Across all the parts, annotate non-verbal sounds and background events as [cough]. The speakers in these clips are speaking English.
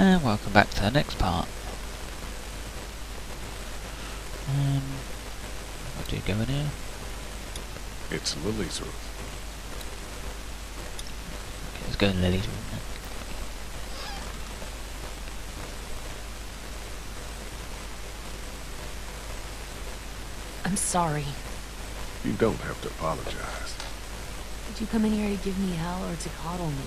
And welcome back to the next part. Um, what do you go in here? It's Lily's room. Okay, let's go in Lily's room then. I'm sorry. You don't have to apologize. Did you come in here to give me hell or to coddle me?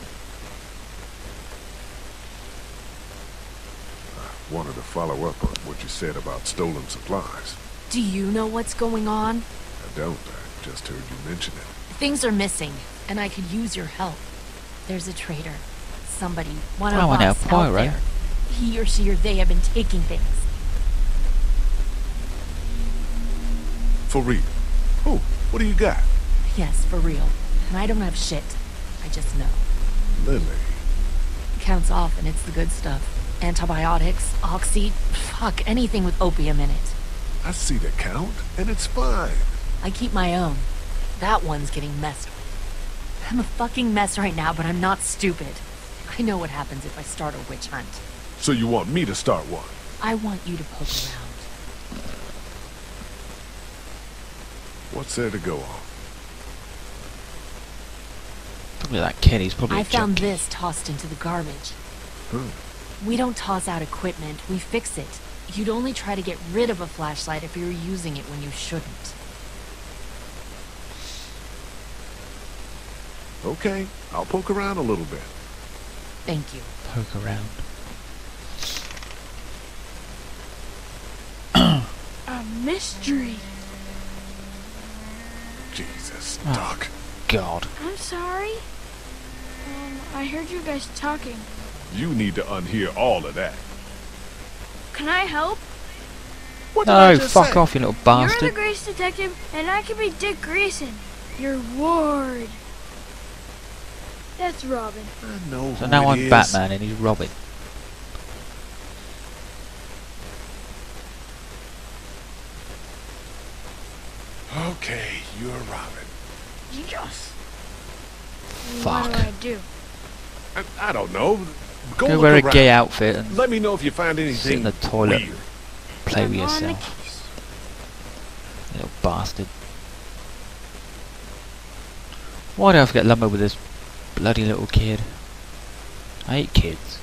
I wanted to follow up on what you said about stolen supplies. Do you know what's going on? I don't. I just heard you mention it. Things are missing, and I could use your help. There's a traitor. Somebody, one of I know, us out Poirot. there. He or she or they have been taking things. For real. Who? What do you got? Yes, for real. And I don't have shit. I just know. Lily. Counts off, and it's the good stuff. Antibiotics, oxy, fuck, anything with opium in it. I see the count, and it's fine. I keep my own. That one's getting messed with. I'm a fucking mess right now, but I'm not stupid. I know what happens if I start a witch hunt. So you want me to start one? I want you to poke around. What's there to go on? Probably that kid, he's probably I a found junkie. this tossed into the garbage. Hmm. We don't toss out equipment, we fix it. You'd only try to get rid of a flashlight if you were using it when you shouldn't. Okay, I'll poke around a little bit. Thank you. Poke around. A mystery. Jesus. Doc. God. I'm sorry. Um, I heard you guys talking. You need to unhear all of that. Can I help? What did I No, fuck say? off, you little bastard. You're the Grease Detective, and I can be Dick Grayson, your ward. That's Robin. I know So now I'm is. Batman and he's Robin. Okay, you're Robin. Yes. Fuck. What do I do? I, I don't know. Go, Go look wear a around. gay outfit and Let me know if you find sit in the toilet, weird. play with I'm on the yourself, little bastard. Why do I have to get lumbered with this bloody little kid? I hate kids.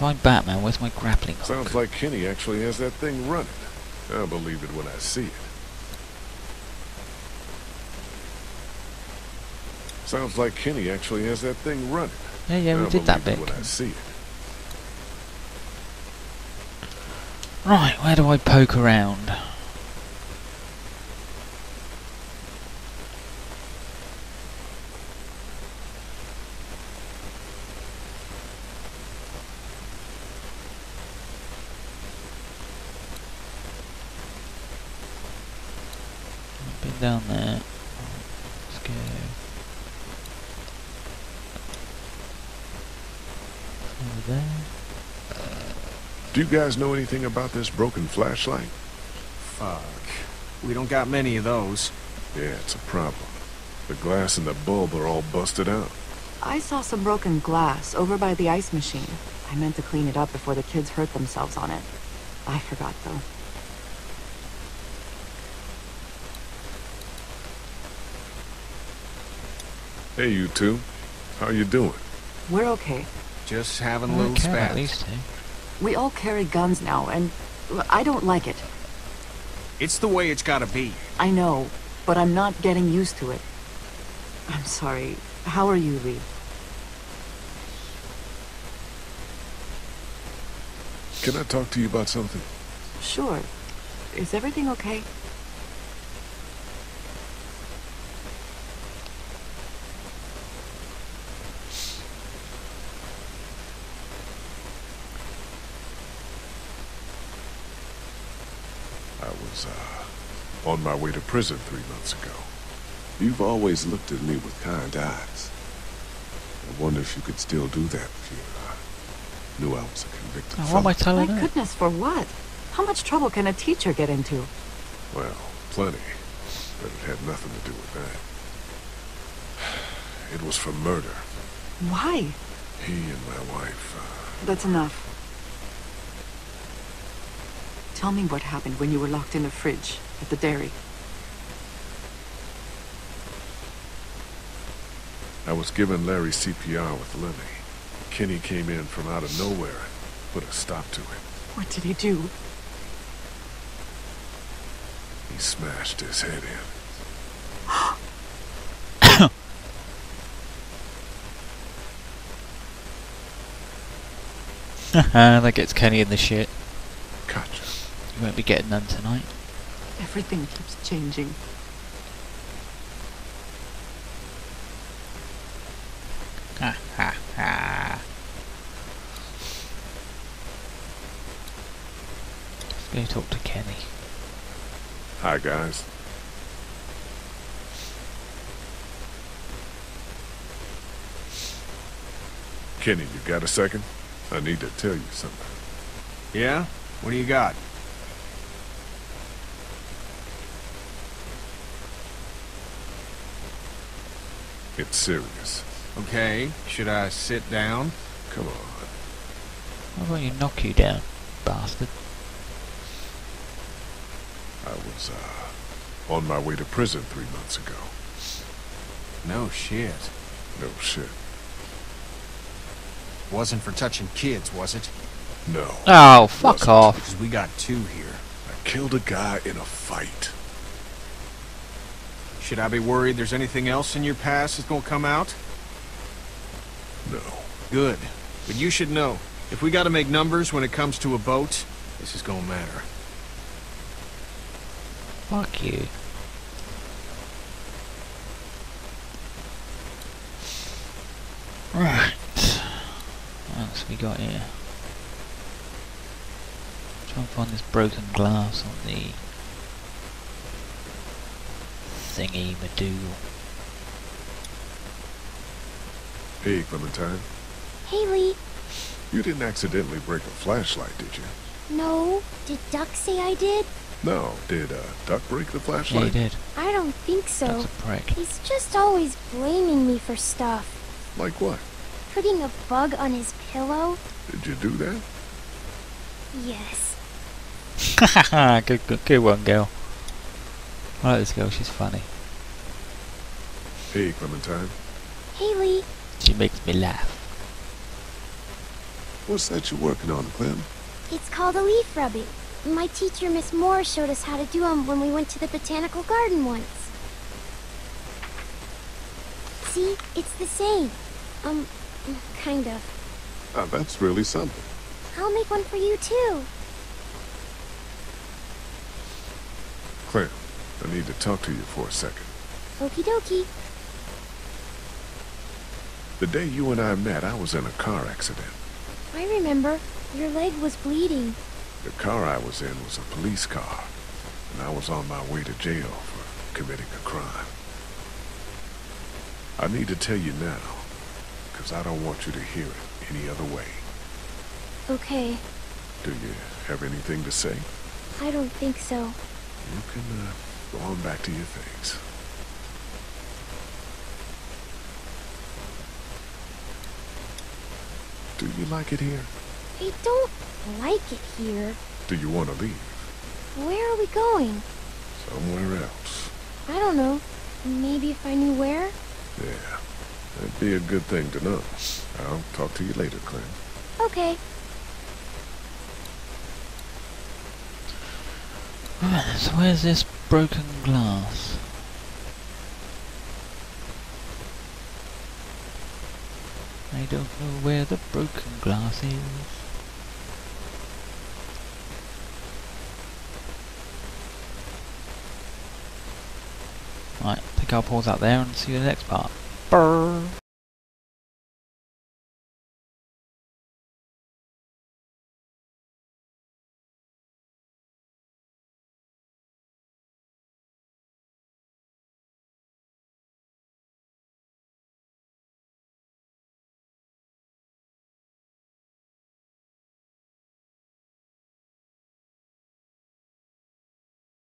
If I'm Batman, where's my grappling hook? Sounds like Kenny actually has that thing running. I'll believe it when I see it. Sounds like Kenny actually has that thing running. Yeah, yeah, we I'll did that bit. when I see it. Right, where do I poke around? Been down there. Let's go. Over there. Do you guys know anything about this broken flashlight? Fuck. We don't got many of those. Yeah, it's a problem. The glass and the bulb are all busted out. I saw some broken glass over by the ice machine. I meant to clean it up before the kids hurt themselves on it. I forgot though. Hey, you two. How you doing? We're okay. Just having a little Okay, spat. at least two. We all carry guns now, and I don't like it. It's the way it's gotta be. I know, but I'm not getting used to it. I'm sorry. How are you, Lee? Can I talk to you about something? Sure. Is everything okay? Was, uh, on my way to prison three months ago. You've always looked at me with kind eyes. I wonder if you could still do that if you, uh, knew I was a convicted Oh, what am I felon. telling My her? goodness, for what? How much trouble can a teacher get into? Well, plenty. But it had nothing to do with that. [sighs] It was for murder. Why? He and my wife, uh, That's enough. Tell me what happened when you were locked in the fridge at the dairy. I was giving Larry CPR with Lily. Kenny came in from out of nowhere and put a stop to it. What did he do? He smashed his head in. [coughs] that gets Kenny in the shit. Gotcha. You won't be getting none tonight. Everything keeps changing. Ha ha ha. Let's go talk to Kenny. Hi, guys. Kenny, you got a second? I need to tell you something. Yeah? What do you got? It's serious. Okay, should I sit down? Come on. Why won't you knock you down, bastard? I was, uh, on my way to prison three months ago. No shit. No shit. Wasn't for touching kids, was it? No. Oh, fuck Wasn't. off. Because we got two here. I killed a guy in a fight. Should I be worried there's anything else in your past that's gonna come out? No. Good. But you should know, if we gotta make numbers when it comes to a boat, this is gonna matter. Fuck you. Right. What else we got here? Try and find this broken glass on the thingy madoodle. Hey, Clementine. Haley, You didn't accidentally break a flashlight, did you? no. Did Duck say I did? No. Did, uh, Duck break the Yeah, you flashlight? did. I don't think so. That's a prick. He's just always blaming me for stuff. Like what? Putting a bug on his pillow? Did you do that? Yes. [laughs] good, good, good one, girl. I like this girl. She's funny. Hey, Clementine. Haley, She makes me laugh. What's that you're working on, Clem? it's called a leaf rubbing. My teacher, Miss Moore, showed us how to do do 'em when we went to the botanical garden once. See? It's the same. Um, kind of. Ah, that's really something. I'll make one for you, too. Clem, I need to talk to you for a second. Okie dokie. The day you and I met, I was in a car accident. I remember. Your leg was bleeding. The car I was in was a police car, and I was on my way to jail for committing a crime. I need to tell you now, because I don't want you to hear it any other way. Okay. Do you have anything to say? I don't think so. You can uh, go on back to your things. Do you like it here? I don't like it here. Do you want to leave? Where are we going? Somewhere else. I don't know. Maybe if I knew where? Yeah, that'd be a good thing to know. I'll talk to you later, Clem. Okay. So where's this broken glass? I don't know where the broken glass is. Right, I think I'll pause out there and see you in the next part. Brrr.